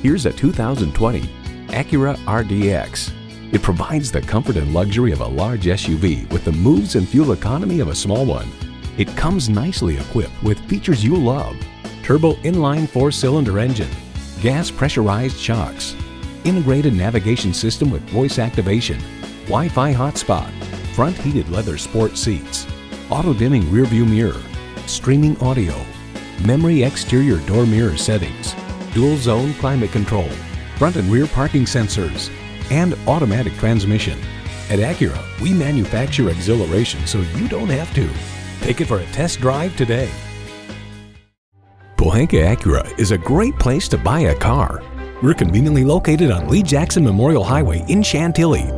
Here's a 2020 Acura RDX. It provides the comfort and luxury of a large SUV with the moves and fuel economy of a small one. It comes nicely equipped with features you love. Turbo inline four-cylinder engine, gas pressurized shocks, integrated navigation system with voice activation, Wi-Fi hotspot, front heated leather sport seats, auto-dimming rearview mirror, streaming audio, memory exterior door mirror settings, dual zone climate control, front and rear parking sensors, and automatic transmission. At Acura, we manufacture exhilaration so you don't have to. Take it for a test drive today. Pohanka Acura is a great place to buy a car. We're conveniently located on Lee Jackson Memorial Highway in Chantilly